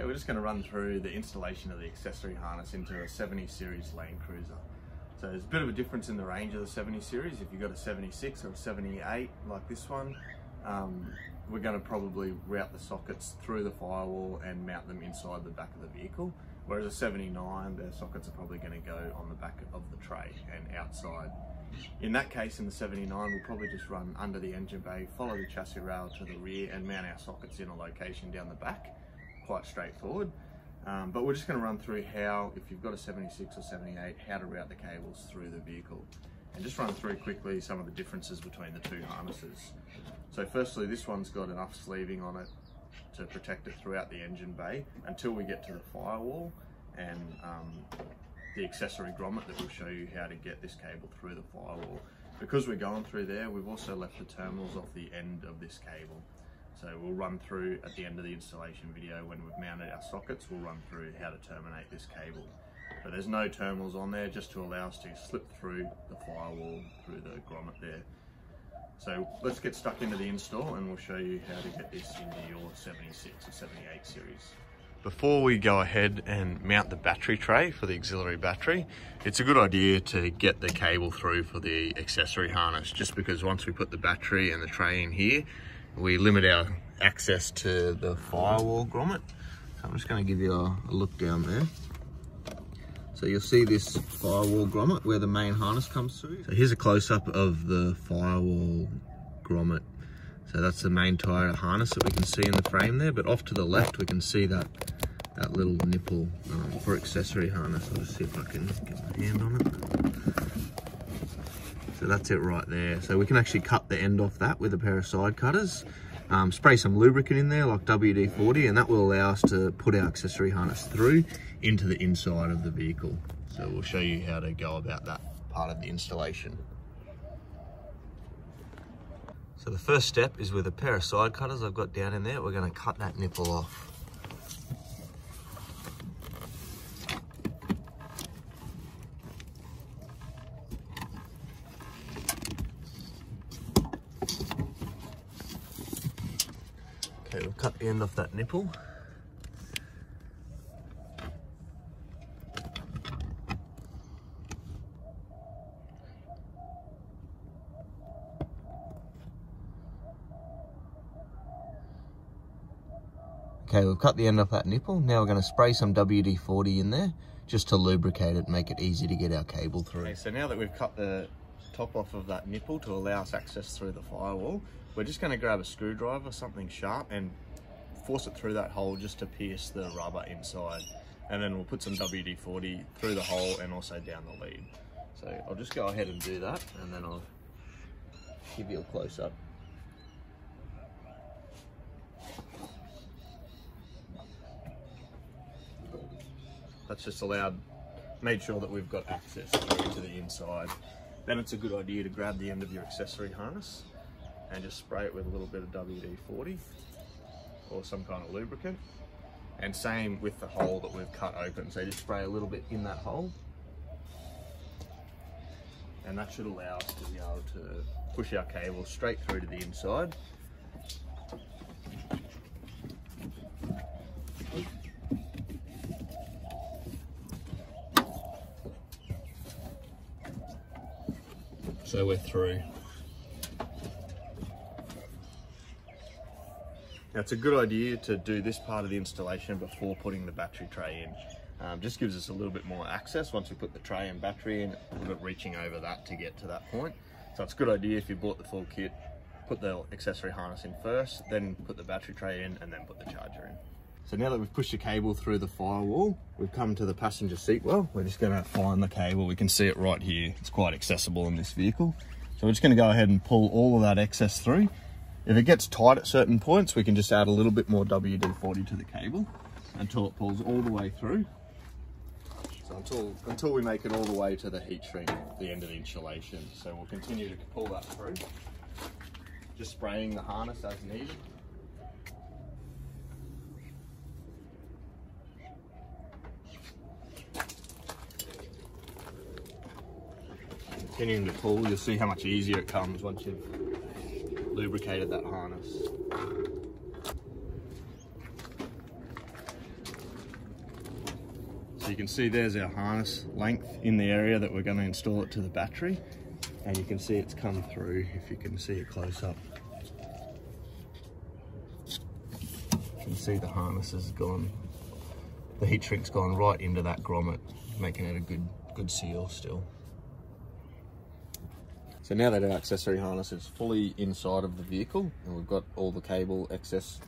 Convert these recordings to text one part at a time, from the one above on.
Okay, we're just going to run through the installation of the accessory harness into a 70 series Land Cruiser. So there's a bit of a difference in the range of the 70 series. If you've got a 76 or a 78 like this one, um, we're going to probably route the sockets through the firewall and mount them inside the back of the vehicle. Whereas a 79, the sockets are probably going to go on the back of the tray and outside. In that case, in the 79, we'll probably just run under the engine bay, follow the chassis rail to the rear and mount our sockets in a location down the back. Quite straightforward. Um, but we're just going to run through how, if you've got a 76 or 78, how to route the cables through the vehicle. And just run through quickly some of the differences between the two harnesses. So firstly, this one's got enough sleeving on it to protect it throughout the engine bay until we get to the firewall and um, the accessory grommet that will show you how to get this cable through the firewall. Because we're going through there, we've also left the terminals off the end of this cable. So we'll run through at the end of the installation video when we've mounted our sockets, we'll run through how to terminate this cable. But there's no terminals on there just to allow us to slip through the firewall through the grommet there. So let's get stuck into the install and we'll show you how to get this into your 76 or 78 series. Before we go ahead and mount the battery tray for the auxiliary battery, it's a good idea to get the cable through for the accessory harness just because once we put the battery and the tray in here, we limit our access to the firewall grommet. So I'm just going to give you a, a look down there. So you'll see this firewall grommet where the main harness comes through. So here's a close-up of the firewall grommet. So that's the main tire harness that we can see in the frame there, but off to the left we can see that that little nipple um, for accessory harness. I'll just see if I can get my hand on it. So that's it right there. So we can actually cut the end off that with a pair of side cutters. Um, spray some lubricant in there like WD-40 and that will allow us to put our accessory harness through into the inside of the vehicle. So we'll show you how to go about that part of the installation. So the first step is with a pair of side cutters I've got down in there, we're going to cut that nipple off. Okay, we'll cut the off that nipple. Okay, we've cut the end off that nipple. Now we're going to spray some WD-40 in there just to lubricate it, and make it easy to get our cable through. Okay, so now that we've cut the top off of that nipple to allow us access through the firewall, we're just going to grab a screwdriver, something sharp, and force it through that hole just to pierce the rubber inside. And then we'll put some WD-40 through the hole and also down the lead. So I'll just go ahead and do that, and then I'll give you a close-up. That's just allowed, made sure that we've got access to the inside. Then it's a good idea to grab the end of your accessory harness and just spray it with a little bit of WD-40 or some kind of lubricant. And same with the hole that we've cut open. So just spray a little bit in that hole. And that should allow us to be able to push our cable straight through to the inside. So we're through. Now it's a good idea to do this part of the installation before putting the battery tray in. Um, just gives us a little bit more access once we put the tray and battery in, we're reaching over that to get to that point. So it's a good idea if you bought the full kit, put the accessory harness in first, then put the battery tray in and then put the charger in. So now that we've pushed the cable through the firewall, we've come to the passenger seat well. We're just gonna find the cable. We can see it right here. It's quite accessible in this vehicle. So we're just gonna go ahead and pull all of that excess through. If it gets tight at certain points, we can just add a little bit more WD-40 to the cable until it pulls all the way through. So until, until we make it all the way to the heat shrink, the end of the insulation. So we'll continue to pull that through. Just spraying the harness as needed. Continuing to pull, you'll see how much easier it comes once you've lubricated that harness. So you can see there's our harness length in the area that we're going to install it to the battery. And you can see it's come through if you can see it close up. You can see the harness has gone, the heat shrink's gone right into that grommet, making it a good, good seal still. So now that our accessory harness is fully inside of the vehicle and we've got all the cable excess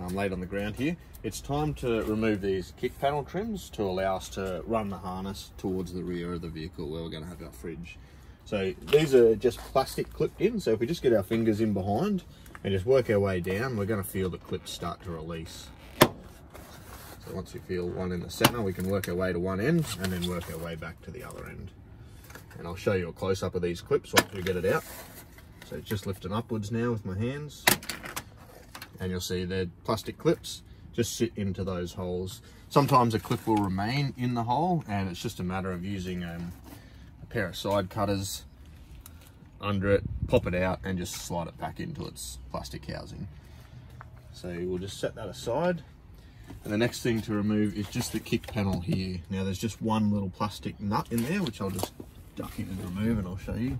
um, laid on the ground here, it's time to remove these kick panel trims to allow us to run the harness towards the rear of the vehicle where we're going to have our fridge. So these are just plastic clipped in, so if we just get our fingers in behind and just work our way down, we're going to feel the clips start to release. So once we feel one in the center, we can work our way to one end and then work our way back to the other end and I'll show you a close-up of these clips once we get it out. So it's just lifting upwards now with my hands. And you'll see the plastic clips just sit into those holes. Sometimes a clip will remain in the hole and it's just a matter of using um, a pair of side cutters under it, pop it out and just slide it back into its plastic housing. So we'll just set that aside. And the next thing to remove is just the kick panel here. Now there's just one little plastic nut in there, which I'll just duck in and remove and I'll show you.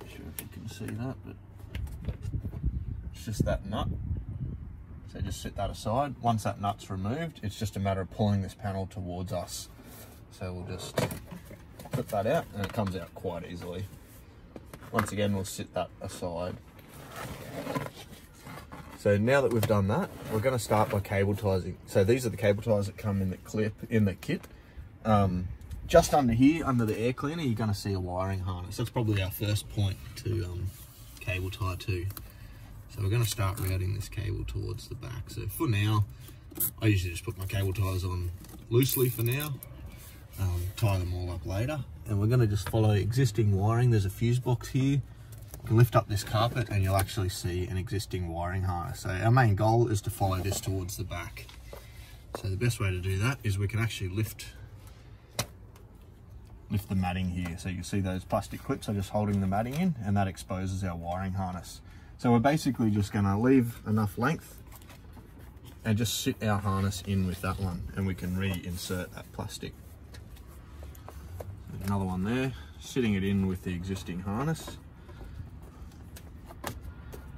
Not sure if you can see that, but it's just that nut. So just set that aside. Once that nut's removed, it's just a matter of pulling this panel towards us. So we'll just put that out and it comes out quite easily. Once again, we'll sit that aside. So now that we've done that, we're going to start by cable ties. So these are the cable ties that come in the clip in the kit. Um, just under here, under the air cleaner, you're going to see a wiring harness. That's probably our first point to um, cable tie to. So we're going to start routing this cable towards the back. So for now, I usually just put my cable ties on loosely for now, um, tie them all up later. And we're going to just follow existing wiring. There's a fuse box here. You lift up this carpet and you'll actually see an existing wiring harness. So our main goal is to follow this towards the back. So the best way to do that is we can actually lift lift the matting here. So you can see those plastic clips are just holding the matting in and that exposes our wiring harness. So we're basically just gonna leave enough length and just sit our harness in with that one and we can reinsert that plastic. Another one there, sitting it in with the existing harness.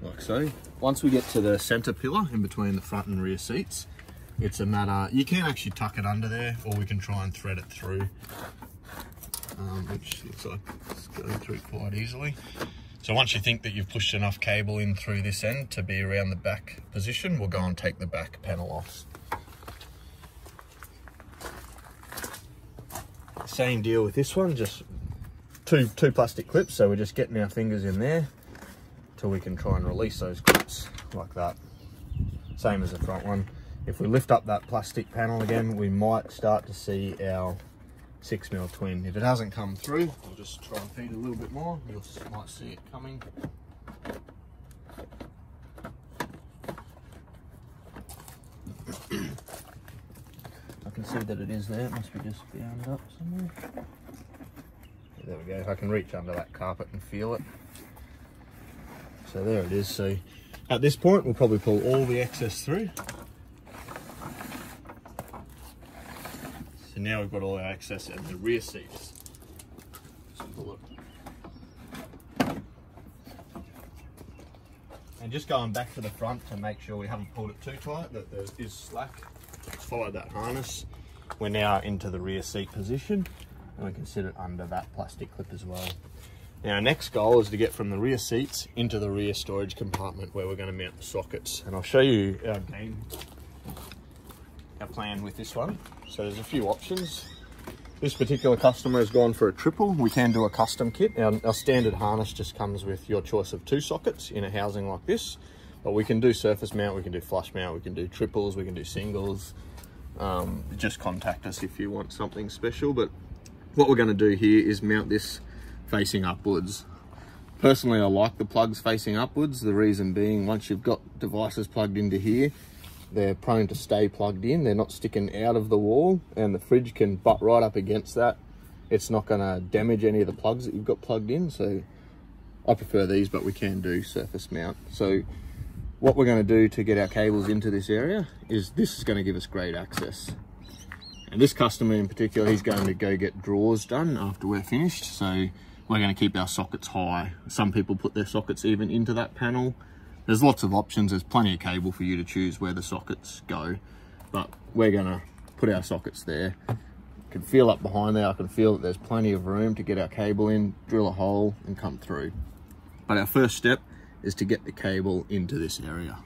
Like so. Once we get to the center pillar in between the front and rear seats, it's a matter, you can actually tuck it under there or we can try and thread it through um, which looks like it's going through quite easily. So once you think that you've pushed enough cable in through this end to be around the back position, we'll go and take the back panel off. Same deal with this one, just two, two plastic clips. So we're just getting our fingers in there till we can try and release those clips like that. Same as the front one. If we lift up that plastic panel again, we might start to see our six mil twin. If it hasn't come through, I'll just try and feed a little bit more. You might see it coming. I can see that it is there. It must be just bound up somewhere. There we go. If I can reach under that carpet and feel it. So there it is. So at this point, we'll probably pull all the excess through. And now we've got all our access in the rear seats. And just going back to the front to make sure we haven't pulled it too tight, that there is slack. Follow that harness. We're now into the rear seat position and we can sit it under that plastic clip as well. Now our next goal is to get from the rear seats into the rear storage compartment where we're going to mount the sockets. And I'll show you our game plan with this one. So there's a few options. This particular customer has gone for a triple. We can do a custom kit. Our, our, standard harness just comes with your choice of two sockets in a housing like this. But we can do surface mount, we can do flush mount, we can do triples, we can do singles. Um, just contact us if you want something special. But what we're gonna do here is mount this facing upwards. Personally, I like the plugs facing upwards. The reason being, once you've got devices plugged into here, they're prone to stay plugged in. They're not sticking out of the wall and the fridge can butt right up against that. It's not gonna damage any of the plugs that you've got plugged in. So I prefer these, but we can do surface mount. So what we're gonna do to get our cables into this area is this is gonna give us great access. And this customer in particular, he's going to go get drawers done after we're finished. So we're going to keep our sockets high. Some people put their sockets even into that panel. There's lots of options. There's plenty of cable for you to choose where the sockets go. But we're to put our sockets there. can feel up behind there. I can feel that there's plenty of room to get our cable in, drill a hole and come through. But our first step is to get the cable into this area.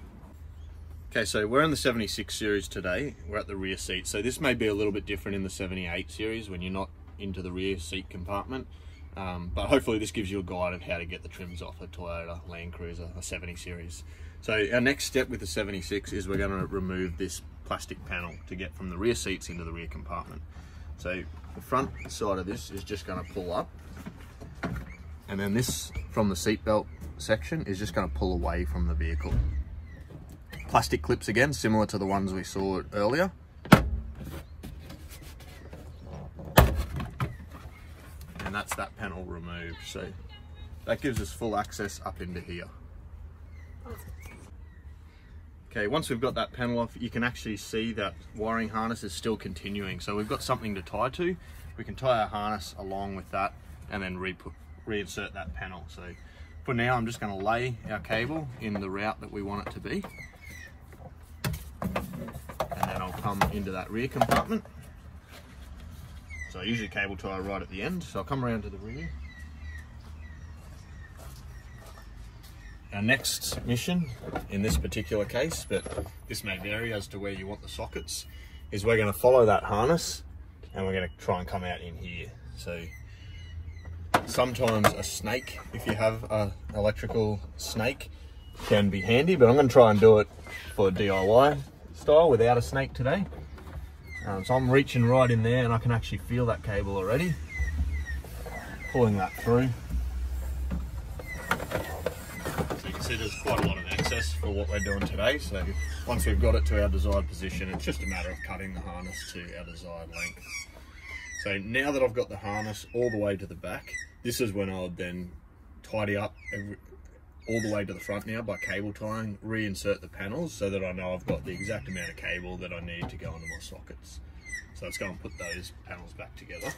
Okay, so we're in the 76 series today. We're at the rear seat. So this may be a little bit different in the 78 series when you're not into the rear seat compartment. Um, but hopefully this gives you a guide of how to get the trims off a Toyota Land Cruiser, a 70 series. So our next step with the 76 is we're gonna remove this plastic panel to get from the rear seats into the rear compartment. So the front side of this is just gonna pull up. And then this from the seatbelt section is just gonna pull away from the vehicle plastic clips again, similar to the ones we saw earlier. That's that panel removed. So that gives us full access up into here. Okay, once we've got that panel off, you can actually see that wiring harness is still continuing. So we've got something to tie to. We can tie our harness along with that and then re reinsert that panel. So for now, I'm just gonna lay our cable in the route that we want it to be And then I'll come into that rear compartment. So I usually cable tie right at the end. So I'll come around to the rear. Our next mission in this particular case, but this may vary as to where you want the sockets, is we're going to follow that harness and we're going to try and come out in here. So sometimes a snake, if you have an electrical snake, can be handy, but I'm going to try and do it for DIY style without a snake today. Um, so I'm reaching right in there and I can actually feel that cable already. Pulling that through. So you can see there's quite a lot of access for what we're doing today. So once we've got it to our desired position, it's just a matter of cutting the harness to our desired length. So now that I've got the harness all the way to the back, this is when I would then tidy up every, all the way to the front now by cable tying, reinsert the panels so that I know I've got the exact amount of cable that I need to go into my sockets. So let's go and put those panels back together.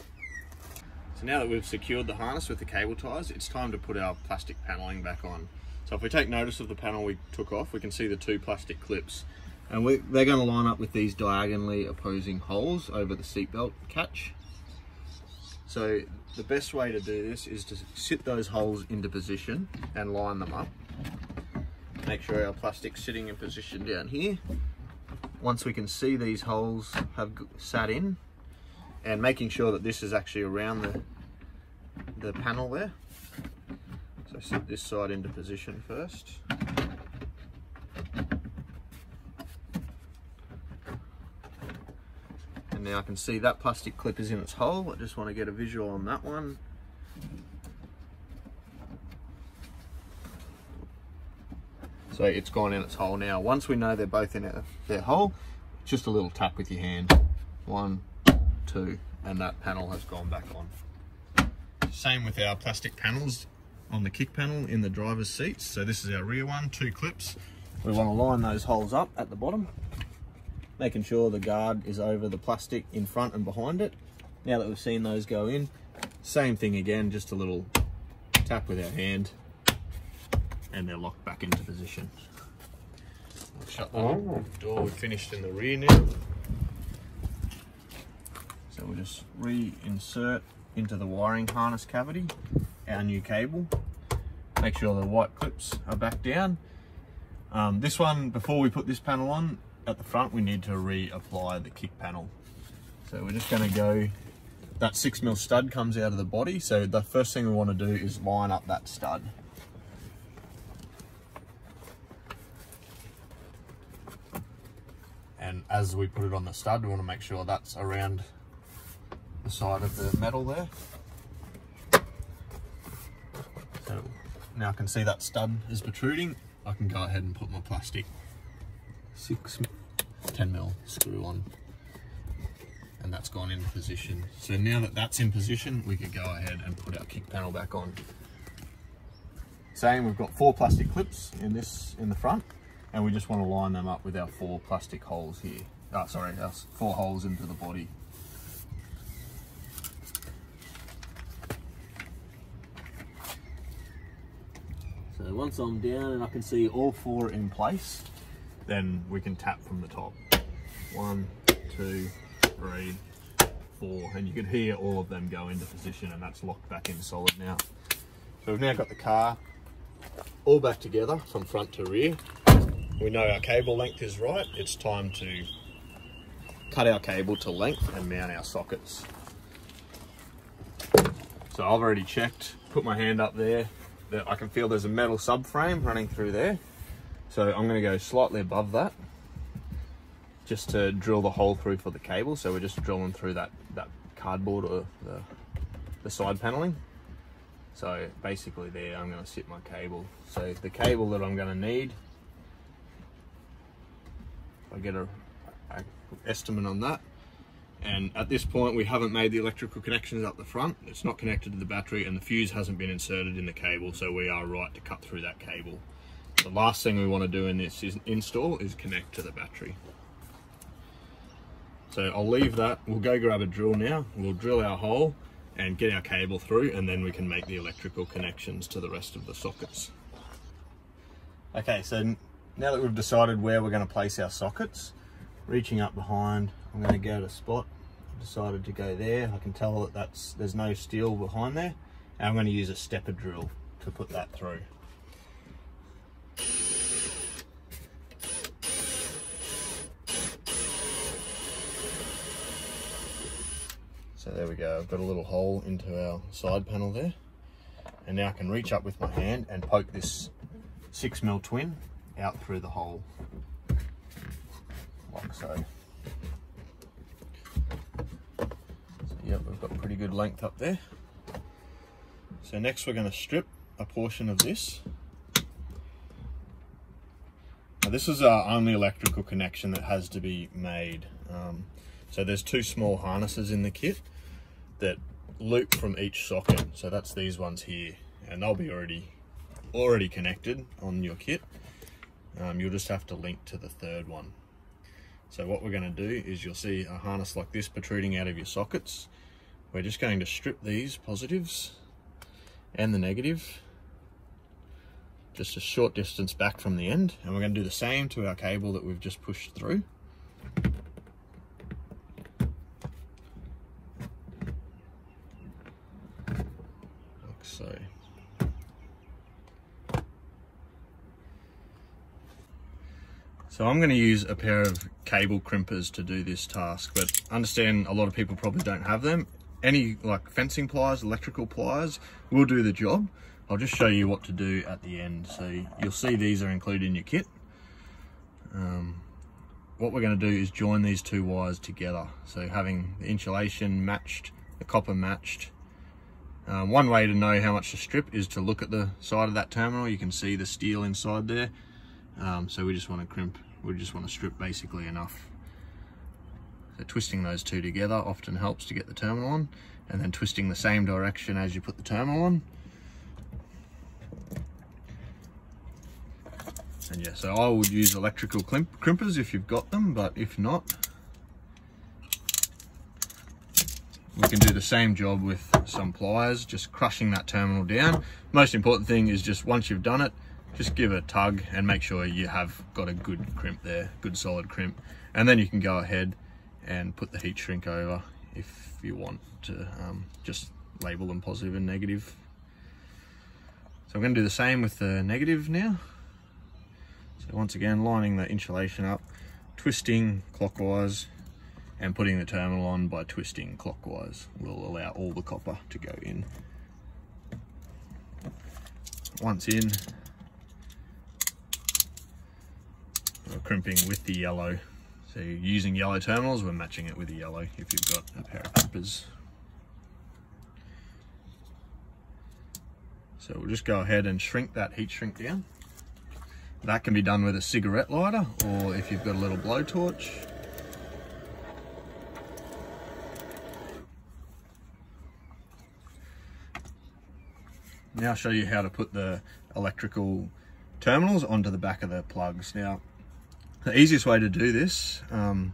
So now that we've secured the harness with the cable ties, it's time to put our plastic paneling back on. So if we take notice of the panel we took off, we can see the two plastic clips. And we, they're going to line up with these diagonally opposing holes over the seatbelt catch. So the best way to do this is to sit those holes into position and line them up. Make sure our plastic's sitting in position down here. Once we can see these holes have sat in and making sure that this is actually around the, the panel there. So sit this side into position first. Now I can see that plastic clip is in its hole. I just want to get a visual on that one. So it's gone in its hole now. Once we know they're both in their hole, just a little tap with your hand. One, two, and that panel has gone back on. Same with our plastic panels on the kick panel in the driver's seats. So this is our rear one, two clips. We want to line those holes up at the bottom making sure the guard is over the plastic in front and behind it. Now that we've seen those go in, same thing again, just a little tap with our hand and they're locked back into position. We'll shut the oh. door, we've finished in the rear now. So we'll just reinsert into the wiring harness cavity our new cable. Make sure the white clips are back down. Um, this one, before we put this panel on, at the front we need to reapply the kick panel. So we're just going to go, that 6 mil stud comes out of the body, so the first thing we want to do is line up that stud. And as we put it on the stud, we want to make sure that's around the side of the metal there. So now I can see that stud is protruding. I can go ahead and put my plastic six 10 mil screw on and that's gone into position. So now that that's in position, we could go ahead and put our kick panel back on. Same, we've got four plastic clips in this, in the front, and we just want to line them up with our four plastic holes here. Ah, oh, sorry, our four holes into the body. So once I'm down and I can see all four in place, then we can tap from the top. One, two, three, four, and you can hear all of them go into position and that's locked back in solid now. So we've now got the car all back together from front to rear. We know our cable length is right. It's time to cut our cable to length and mount our sockets. So I've already checked, put my hand up there, that I can feel there's a metal subframe running through there. So I'm gonna go slightly above that just to drill the hole through for the cable. So we're just drilling through that, that cardboard or the, the side paneling. So basically there, I'm gonna sit my cable. So the cable that I'm gonna need, I get a, a estimate on that. And at this point, we haven't made the electrical connections up the front. It's not connected to the battery and the fuse hasn't been inserted in the cable. So we are right to cut through that cable. The last thing we want to do in this is install is connect to the battery. So I'll leave that. We'll go grab a drill now. We'll drill our hole and get our cable through and then we can make the electrical connections to the rest of the sockets. Okay, so now that we've decided where we're going to place our sockets, reaching up behind, I'm going to go to spot. I decided to go there. I can tell that that's there's no steel behind there. And I'm going to use a stepper drill to put that through. So there we go, I've got a little hole into our side panel there. And now I can reach up with my hand and poke this six mil twin out through the hole, like so. so yep, we've got pretty good length up there. So next we're going to strip a portion of this. Now this is our only electrical connection that has to be made. Um, so there's two small harnesses in the kit that loop from each socket. So that's these ones here, and they'll be already already connected on your kit. Um, you'll just have to link to the third one. So what we're going to do is you'll see a harness like this protruding out of your sockets. We're just going to strip these positives and the negative just a short distance back from the end and we're going to do the same to our cable that we've just pushed through. so. So I'm going to use a pair of cable crimpers to do this task, but understand a lot of people probably don't have them. Any like fencing pliers, electrical pliers will do the job. I'll just show you what to do at the end. So you'll see these are included in your kit. Um, what we're going to do is join these two wires together. So having the insulation matched, the copper matched, um, one way to know how much to strip is to look at the side of that terminal. You can see the steel inside there. Um, so we just want to crimp, we just want to strip basically enough. So twisting those two together often helps to get the terminal on and then twisting the same direction as you put the terminal on. And yeah, so I would use electrical crimp crimpers if you've got them, but if not, we can do the same job with some pliers, just crushing that terminal down. Most important thing is just once you've done it, just give a tug and make sure you have got a good crimp there, good solid crimp. And then you can go ahead and put the heat shrink over if you want to um, just label them positive and negative. So I'm going to do the same with the negative now. So once again, lining the insulation up, twisting clockwise and putting the terminal on by twisting clockwise will allow all the copper to go in. Once in, we're crimping with the yellow. So using yellow terminals, we're matching it with the yellow if you've got a pair of crimpers. So we'll just go ahead and shrink that heat shrink down. That can be done with a cigarette lighter or if you've got a little blowtorch. Now I'll show you how to put the electrical terminals onto the back of the plugs. Now, the easiest way to do this um,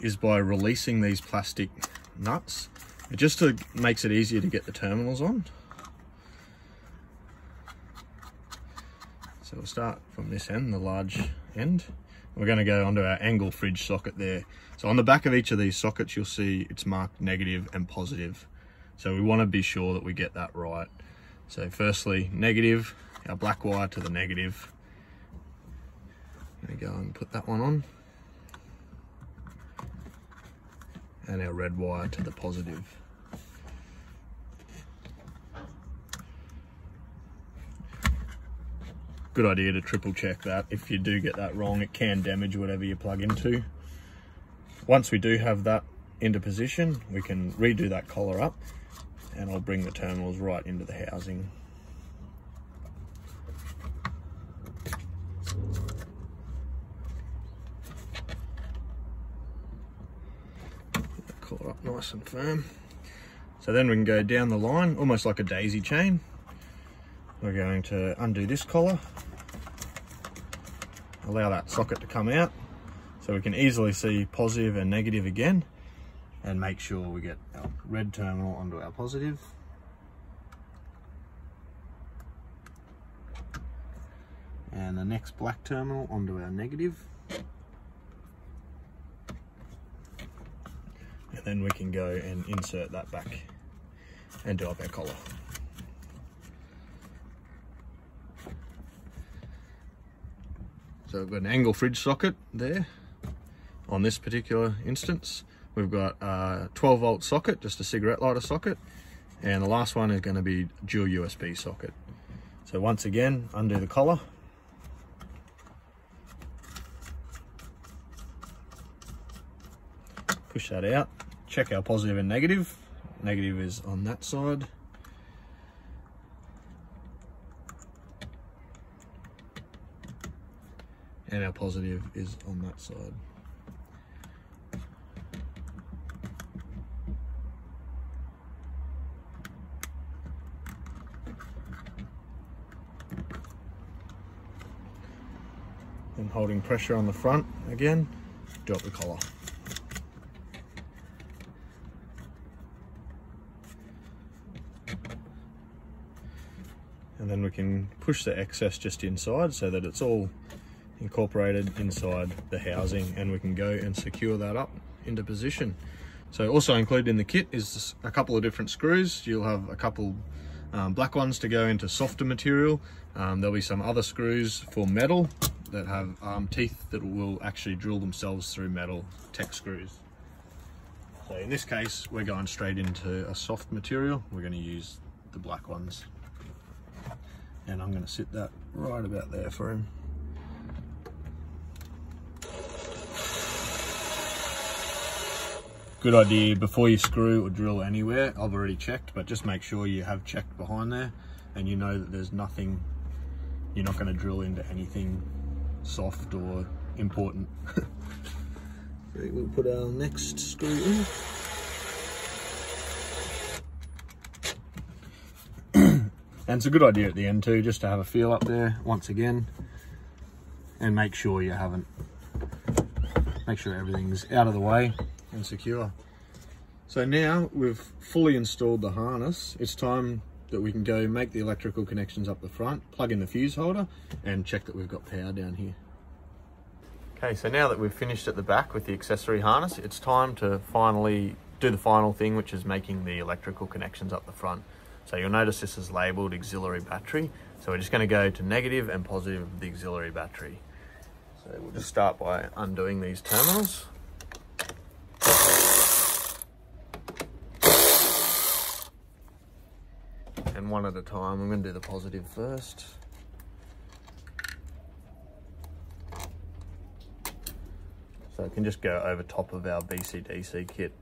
is by releasing these plastic nuts. It just to, makes it easier to get the terminals on. So we'll start from this end, the large end. We're going to go onto our Engel fridge socket there. So on the back of each of these sockets, you'll see it's marked negative and positive. So we want to be sure that we get that right. So firstly, negative, our black wire to the negative. Go and put that one on. And our red wire to the positive. good idea to triple check that. If you do get that wrong, it can damage whatever you plug into. Once we do have that into position, we can redo that collar up and I'll bring the terminals right into the housing. Collar up nice and firm. So then we can go down the line, almost like a daisy chain. We're going to undo this collar, allow that socket to come out so we can easily see positive and negative again and make sure we get our red terminal onto our positive. And the next black terminal onto our negative. And then we can go and insert that back and do up our collar. So we've got an Engel fridge socket there on this particular instance. We've got a 12 volt socket, just a cigarette lighter socket. And the last one is going to be dual USB socket. So once again, undo the collar. Push that out. Check our positive and negative. Negative is on that side. and our positive is on that side. And holding pressure on the front again, drop the collar. And then we can push the excess just inside so that it's all incorporated inside the housing and we can go and secure that up into position. So also included in the kit is a couple of different screws. You'll have a couple um, black ones to go into softer material. Um, there'll be some other screws for metal that have um, teeth that will actually drill themselves through metal, tech screws. So in this case, we're going straight into a soft material. We're going to use the black ones. And I'm going to sit that right about there for him. good idea. Before you screw or drill anywhere I've already checked but just make sure you have checked behind there and you know that there's nothing you're not going to drill into anything soft or important. We'll put our next screw in and it's a good idea at the end too just to have a feel up there once again and make sure you haven't make sure everything's out of the way and secure. So now we've fully installed the harness, it's time that we can go make the electrical connections up the front, plug in the fuse holder and check that we've got power down here. Okay, so now that we've finished at the back with the accessory harness, it's time to finally do the final thing, which is making the electrical connections up the front. So you'll notice this is labeled auxiliary battery. So we're just gonna go to negative and positive of the auxiliary battery. So we'll just start by undoing these terminals. And one at a time, I'm gonna do the positive first. So it can just go over top of our BCDC kit.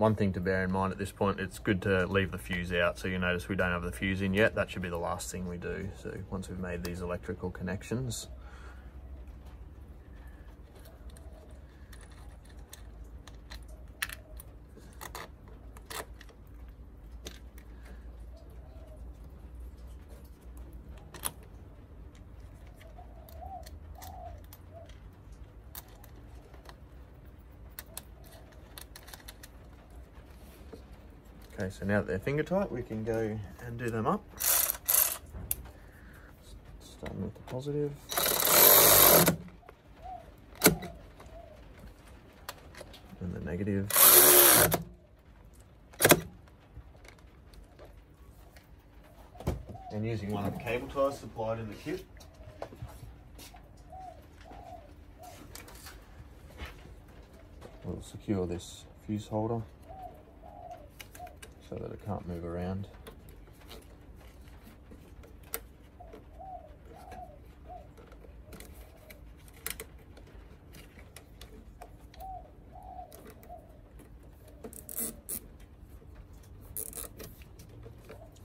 One thing to bear in mind at this point, it's good to leave the fuse out. So you notice we don't have the fuse in yet. That should be the last thing we do. So once we've made these electrical connections, Okay, so now that they're finger tight, we can go and do them up. Starting with the positive. And the negative. And using one of the cable ties supplied in the kit. We'll secure this fuse holder so that it can't move around.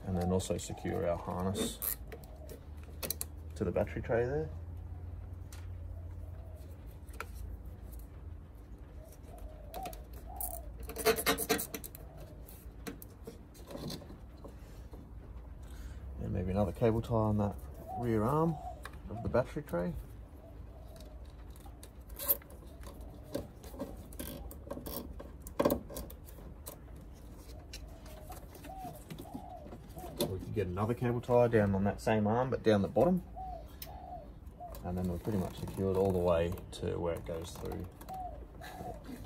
And then also secure our harness to the battery tray there. And maybe another cable tie on that rear arm of the battery tray. We can get another cable tie down on that same arm, but down the bottom. And then we're pretty much secured all the way to where it goes through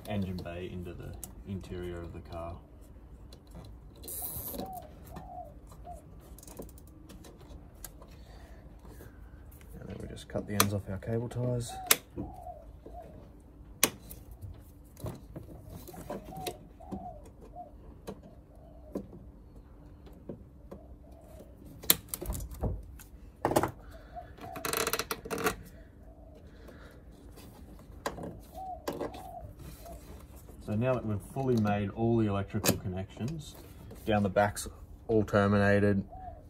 engine bay into the interior of the car. And then we just cut the ends off our cable ties. So now that we've fully made all the electrical connections, down the backs all terminated,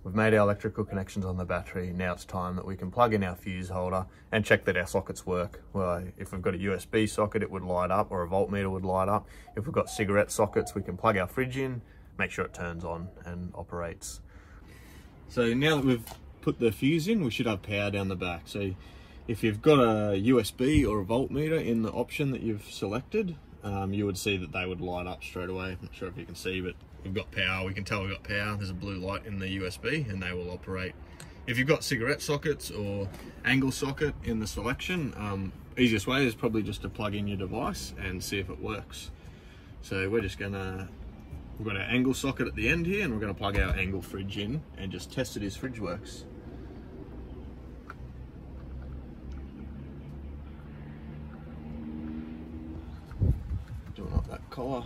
we've made our electrical connections on the battery, now it's time that we can plug in our fuse holder and check that our sockets work. Well, if we've got a USB socket, it would light up or a voltmeter would light up. If we've got cigarette sockets, we can plug our fridge in, make sure it turns on and operates. So now that we've put the fuse in, we should have power down the back. So if you've got a USB or a voltmeter in the option that you've selected, um, you would see that they would light up straight away. I'm not sure if you can see, but we've got power. We can tell we've got power. There's a blue light in the USB and they will operate. If you've got cigarette sockets or Engel socket in the selection, um, easiest way is probably just to plug in your device and see if it works. So we're just gonna, we've got our Engel socket at the end here and we're gonna plug our Engel fridge in and just test it as fridge works. Collar.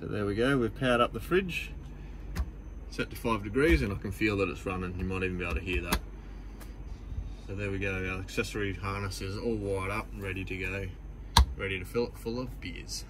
So there we go, we've powered up the fridge, set to five degrees and I can feel that it's running, you might even be able to hear that. So there we go, our accessory harness is all wired up and ready to go, ready to fill it full of beers.